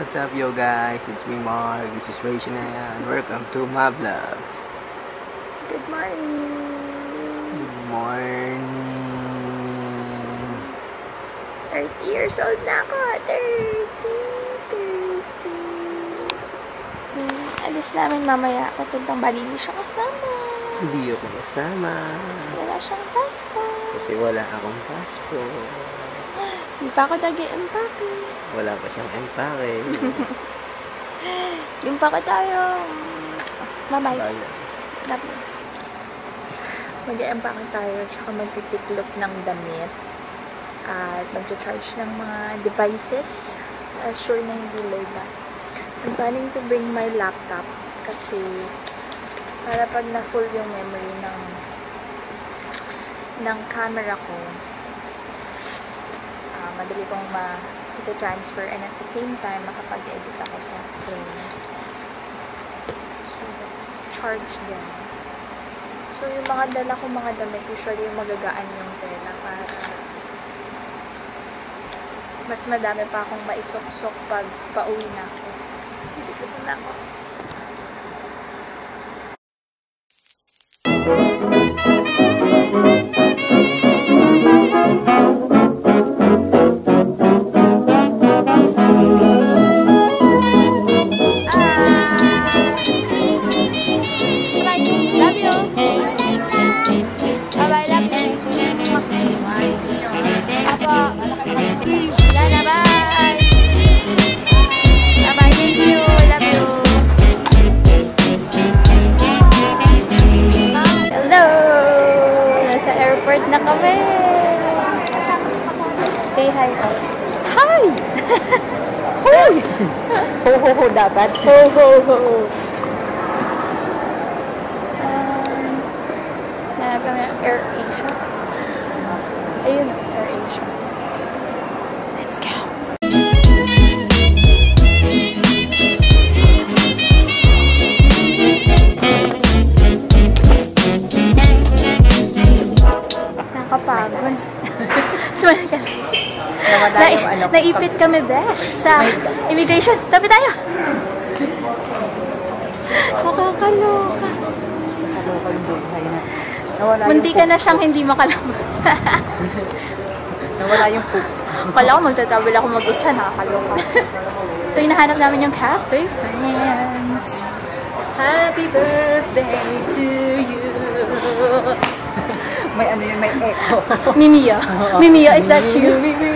What's up yo guys? It's me Mark. This is Rachel and welcome to my vlog. Good morning! Good morning. 30 years old na ako! 30! 30! Hmm, alis namin mamaya. Papuntang Bali. Hindi siya kasama. Hindi ako kasama. Kasi wala siyang passport. Kasi wala akong passport. Hindi pa ako nag-i-empake. Wala pa siyang empake. Yung pa ko tayo. Bye-bye. Bye. Love you. Mag-empake tayo. Tsaka magtitiklop ng damit. At mag-charge ng mga devices. Uh, sure na hindi low ba. I'm planning to bring my laptop. Kasi para pag na-full yung memory ng ng camera ko, madali kong ma transfer and at the same time makapag-edit ako sa phone. So, let's charge them. So, yung mga dala ko mga damit, usually yung magagaan yung tela para mas madami pa akong maisok-sok pag pauwi na ako. Dito na ako. Ho, ho. Ho, ho, Hanap kami ng Air Asia. Ayun, Air Asia. Let's go. Nakapagod. Smile ka. Nawala Na, yung ano. naipit kami, Besh, sa immigration. Tabi tayo! Nakakaloka. Nakaloka yung buhay na. Nawala Munti ka na siyang hindi makalabas. Nawala yung poops. Kala ko magta-travel ako mag-isa, nakakaloka. So, hinahanap namin yung cafe friends. Happy birthday to you. May ano yun, may echo. Mimiya. Mimiya, is that you? Please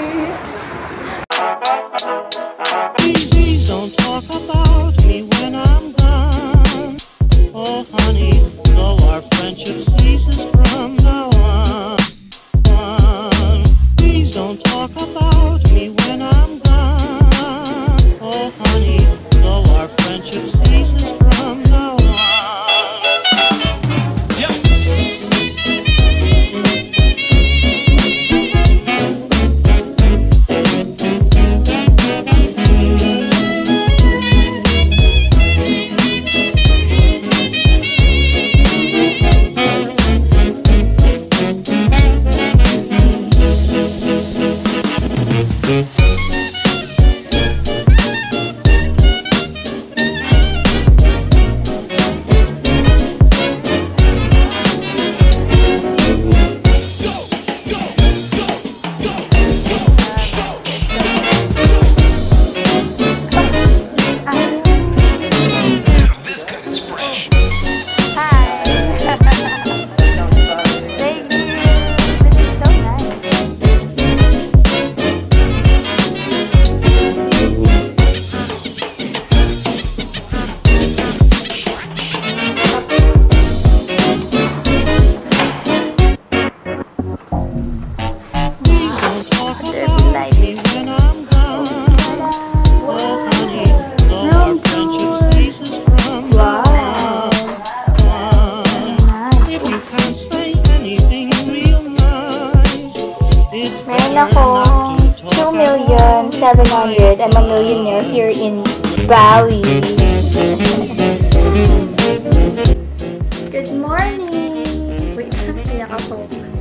morning! Wait hindi nakafocus.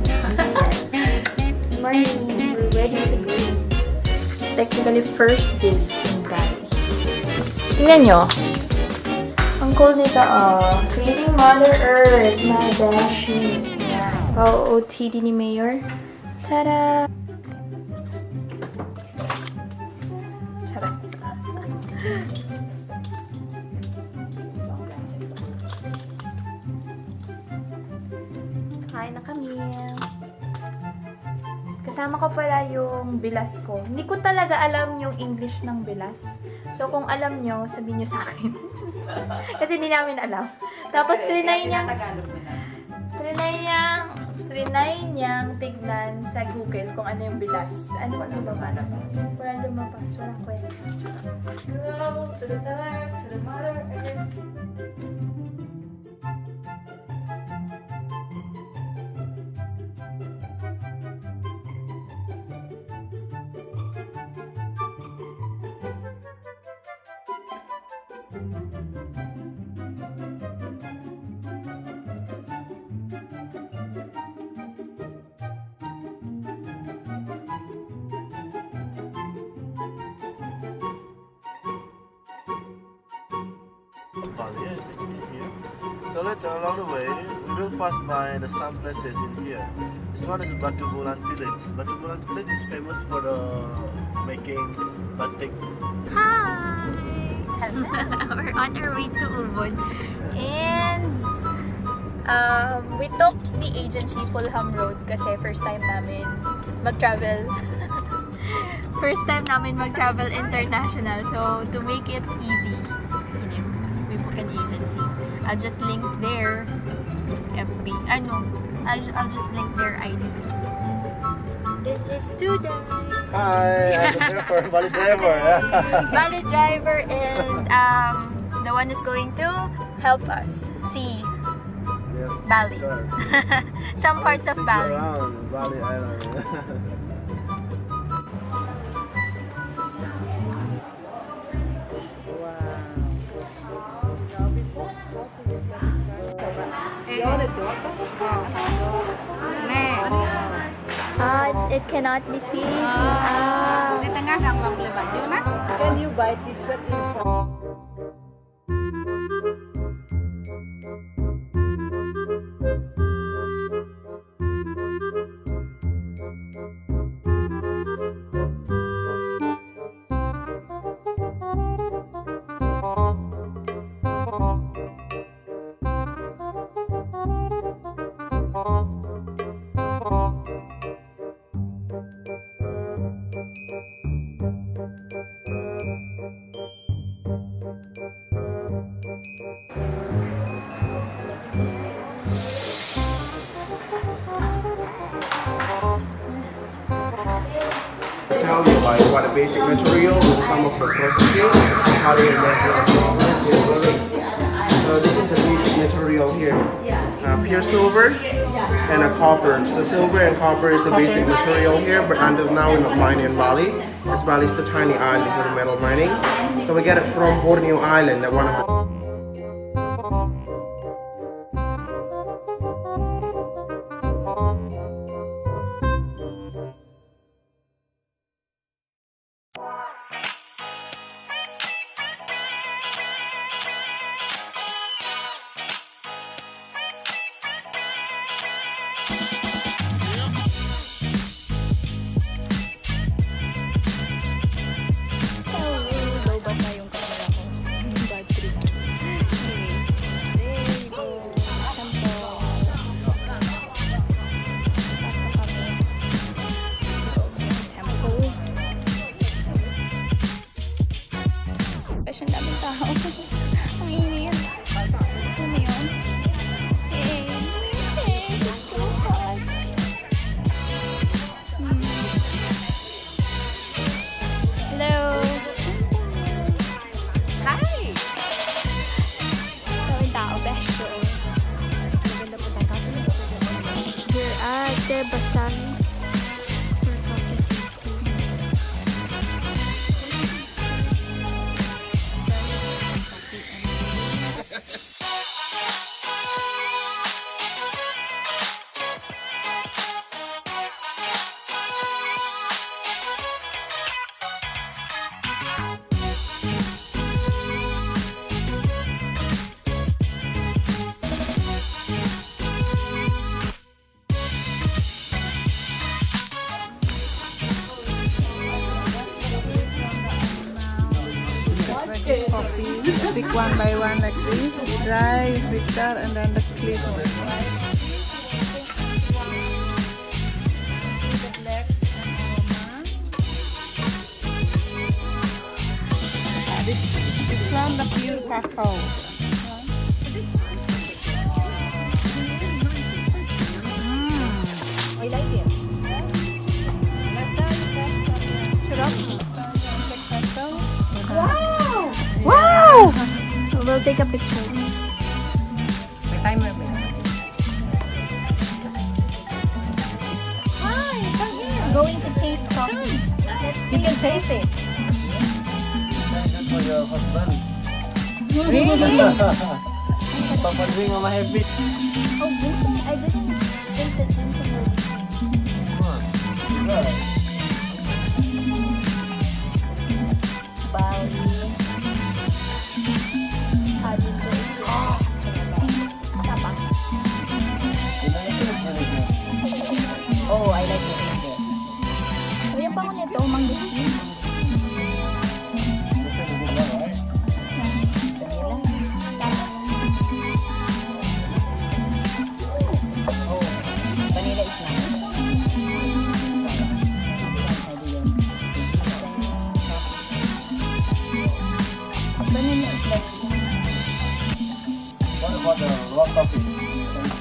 Good morning! We're ready to go. Technically, first day in Bali. Tingnan nyo. Ang cool nito, oh. Freezing Mother Earth, my beshi. Yan. OOTD ni Mayor. Tada! Kami. Kasama ko pala yung bilas ko. Hindi ko talaga alam yung English ng bilas. So, kung alam nyo, sabihin nyo sa akin. Kasi hindi namin alam. Tapos, trinay niyang, trinay niyang, trinay niyang tignan sa Google kung ano yung bilas. Ano ba lumabas? Wala lumabas. Walang kwenta. Go to the dark, to the mother earth. So later along the way, we will pass by the some places in here. This one is Batu Bulan village. Batu Bulan village is famous for the making batik. Hi! We're on our way to Ubud. And um, we took the agency Fulham Road kasi first time namin mag-travel. first time namin mag-travel international. So, to make it easy, we book an agency. I'll just link their FB. Ano? I'll, I'll just link their IG. This is Tude. Hi, I'm the driver, Bali driver. Bali driver and um, the one is going to help us see yes, Bali. Some parts of Bali. Around Bali Island. Ah, it's- it cannot be seen. Ah. Di tengah gampang beli baju nah. Can you buy t-shirt inside? Like what the basic material, some of the processing, how they make it. So this is the basic material here. Uh, pure silver and a copper. So silver and copper is a basic material here, but until now we're not mining in Bali. This Bali is a tiny island for the metal mining. So we get it from Borneo Island, one of coffee. Pick one by one like this. Dry, bitter, and then the clean one. This, this one, the pure cacao. Mm. I like it. Take a picture. May timer ba? I'm going to taste coffee. You can taste it. That's for your husband. Really? Papa drink on my habit. Oh, ginseng? I didn't think that ginseng was Bali.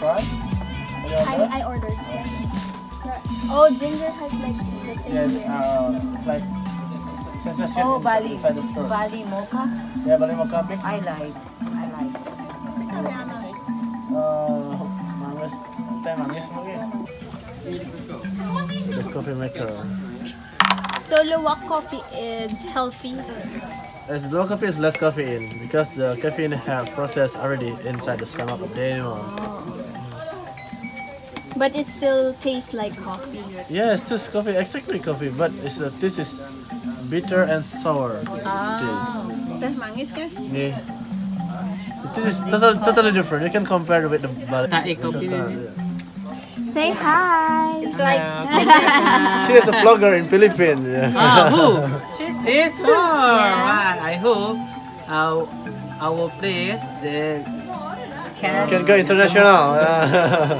Can you try? Are you I. I ordered. Oh, ginger has like the thing Yes, here. uh, it's like sensation Oh, Bali. inside the throat. Bali mocha. Yeah, Bali mocha mix. I like. I like. Uh, mangis, teh mangis mungkin. The coffee maker. So, luwak coffee is healthy. As the low coffee is less caffeine because the caffeine have processed already inside the stomach of the animal. But it still tastes like coffee. Yes, this coffee exactly coffee, but it's uh, this is bitter and sour taste. Teh mangis ka? Yeah. This is totally, totally different. You can compare it with the Bali. Thai coffee. Say hi! It's like She is a vlogger in Philippines. Yeah. Ah, who? This one. I hope our our place they can. can go international.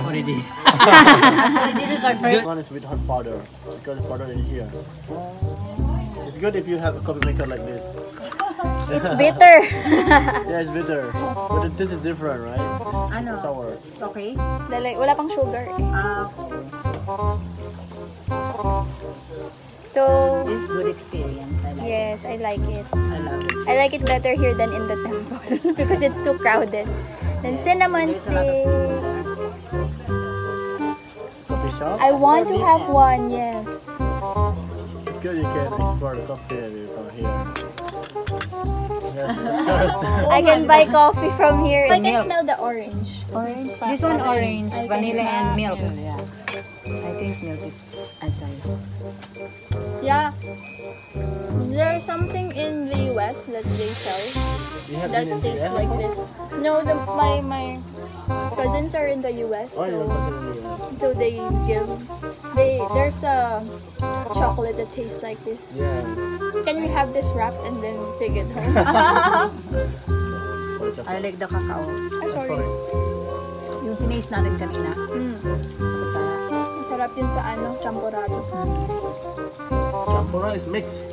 Already. Actually, this is our first. This one is with hot powder because the powder in here. It's good if you have a coffee maker like this. It's bitter. Yeah, it's bitter, but it- this is different, right? It's Ano? sour. Okay. Lalay, wala pang sugar. Ah, So, this is good experience. I like. yes, I like it. I love it. I like it better here than in the temple because it's too crowded. Then cinnamon stick. Coffee shop. I want to have one, yes. It's good you can explore the coffee and you come here. Yes, of. I can buy coffee from here. I can milk. smell the orange. Orange. This one orange, I vanilla and smell. milk. Yeah. I think milk is outside. Yeah. There's something in the US that they sell that tastes like this. No, the my my cousins are in the US. Oh, So, so they give they there's a chocolate that tastes like this. Yeah. Can we have this wrapped and then take it home? I like the cacao. I'm sorry. Sorry. Yung tinaste natin kanina. Mm. Sa kutsara. Masarap yun sa ano, champurado. Champura is mixed.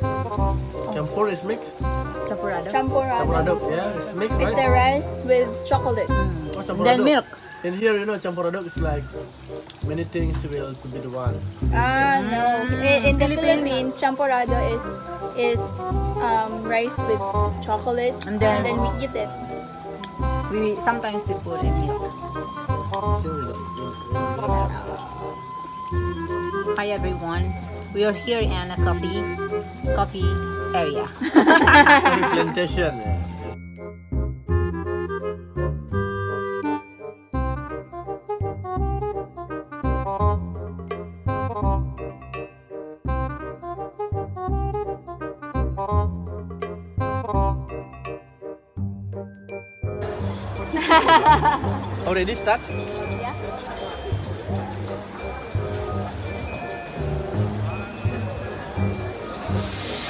Champur is mixed. Champurado. Champurado. Champurado, yeah, it's mixed, It's a rice with chocolate. Oh, And then milk. In here, you know, champurado is like many things will to be the one. Ah, no. In, in the Philippines, champurado is is um, rice with chocolate, And then- we eat it. We sometimes we put in milk. Sure, Hi everyone. We are here in a coffee coffee area. Plantation. Eh? Already start?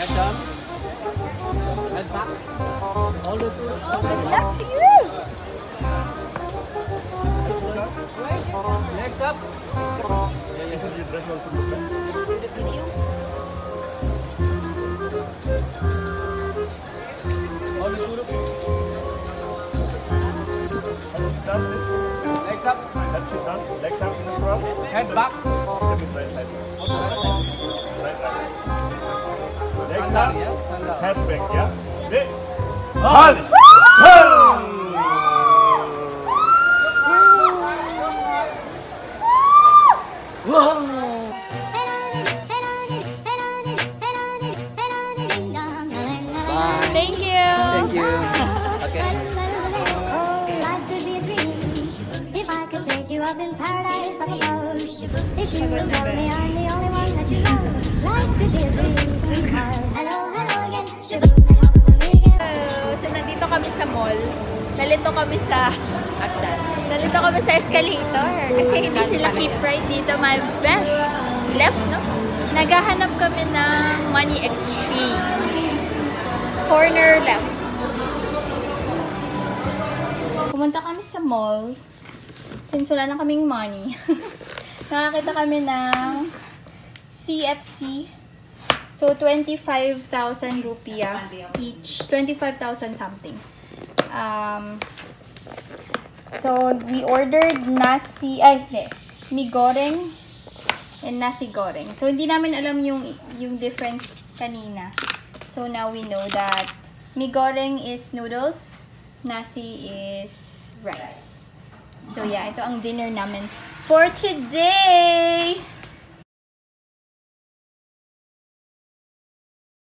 Yeah. Head down. Head back. All the two. Oh, good luck to you! Legs up. Yeah, yeah. Put All the two. Legs up. Legs up in the front. Head back. Legs Sandal, up. yeah? Sandal. Head back, yeah? Hey. Halt. Thank you! Thank you. Okay. Life could be a dream if I could take you up in paradise like a rose. If you will tell me I'm the So, nandito kami sa mall. Nalito kami sa... Agdan. Nalito kami sa escalator. Kasi hindi sila keep right dito. My best. Left, no? Naghahanap kami ng money exchange. Corner left. Pumunta kami sa mall. Since wala na kaming money. Nakakita kami ng CFC. So, 25,000 rupiah each. 25,000 something. Um, so, we ordered nasi, ay, hindi, mi goreng and nasi goreng. So, hindi namin alam yung, yung difference kanina. So, now we know that mi goreng is noodles, nasi is rice. So, yeah, ito ang dinner namin for today!